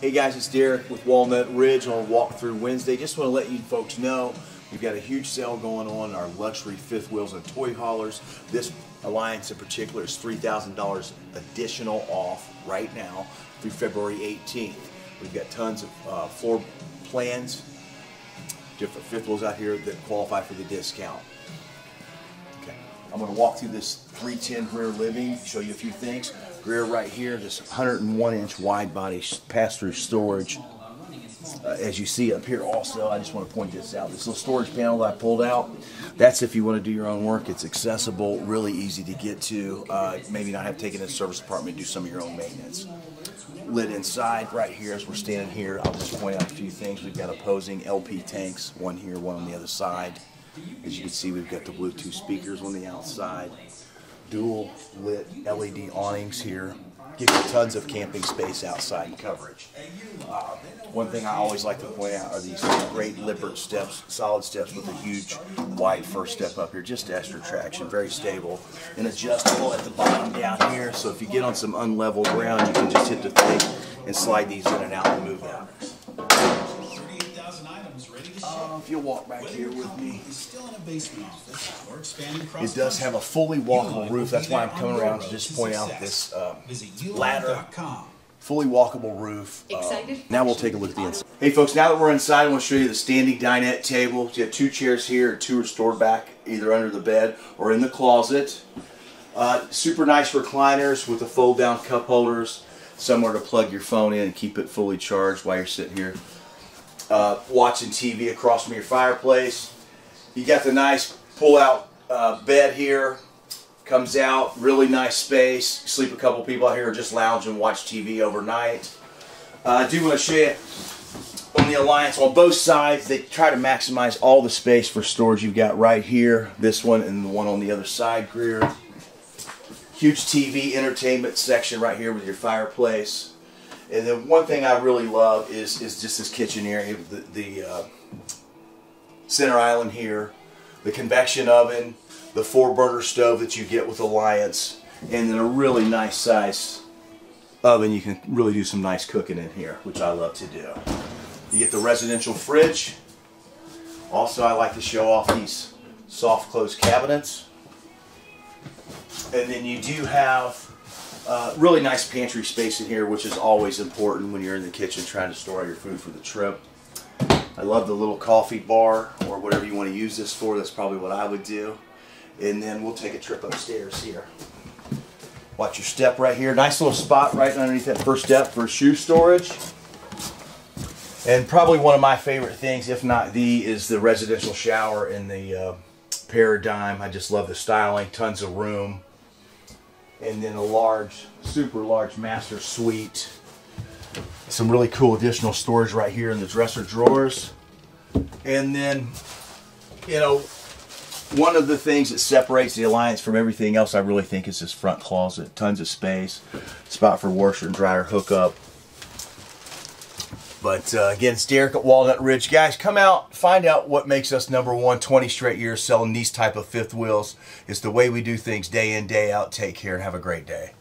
Hey guys, it's Derek with Walnut Ridge on Walkthrough Wednesday. Just want to let you folks know we've got a huge sale going on our luxury fifth wheels and toy haulers. This alliance in particular is $3,000 additional off right now through February 18th. We've got tons of uh, floor plans, different fifth wheels out here that qualify for the discount. I'm going to walk through this 310 Rear Living, show you a few things. Greer right here, this 101 inch wide body pass-through storage. Uh, as you see up here also, I just want to point this out. This little storage panel that I pulled out, that's if you want to do your own work. It's accessible, really easy to get to. Uh, maybe not have taken to service department, do some of your own maintenance. Lit inside right here as we're standing here, I'll just point out a few things. We've got opposing LP tanks, one here, one on the other side. As you can see, we've got the Bluetooth speakers on the outside dual lit LED awnings here. Give you tons of camping space outside and coverage. Uh, one thing I always like to point out are these great Lippert steps, solid steps with a huge wide first step up here, just extra traction, very stable and adjustable at the bottom down here. So if you get on some unlevel ground, you can just hit the thing and slide these in and out and move out. If you'll walk back here with me. still in a basement office or expanding It does have a fully walkable roof. That's why I'm coming around to just point out this uh, ladder. Fully walkable roof. Uh, now we'll take a look at the inside. Hey folks, now that we're inside, I want to show you the standing dinette table. You have two chairs here, two are stored back either under the bed or in the closet. Uh, super nice recliners with the fold down cup holders. Somewhere to plug your phone in and keep it fully charged while you're sitting here uh, watching TV across from your fireplace. You got the nice pull-out uh, bed here. Comes out, really nice space. Sleep a couple people out here just lounge and watch TV overnight. Uh, I do want to show you on the Alliance, on both sides, they try to maximize all the space for storage you've got right here. This one and the one on the other side, Greer. Huge TV entertainment section right here with your fireplace. And then one thing I really love is, is just this kitchen area, the, the uh, center island here, the convection oven, the four burner stove that you get with Alliance, and then a really nice size oven. You can really do some nice cooking in here, which I love to do. You get the residential fridge. Also, I like to show off these soft close cabinets. And then you do have uh, really nice pantry space in here, which is always important when you're in the kitchen trying to store your food for the trip. I love the little coffee bar or whatever you want to use this for. That's probably what I would do. And then we'll take a trip upstairs here. Watch your step right here. Nice little spot right underneath that first step for shoe storage. And probably one of my favorite things, if not the, is the residential shower in the uh, Paradigm. I just love the styling, tons of room and then a large, super large master suite. Some really cool additional storage right here in the dresser drawers. And then, you know, one of the things that separates the Alliance from everything else I really think is this front closet. Tons of space, spot for washer and dryer hookup. But uh, again, it's Derek at Walnut Ridge. Guys, come out, find out what makes us number one 20 straight years selling these type of fifth wheels. It's the way we do things day in, day out. Take care and have a great day.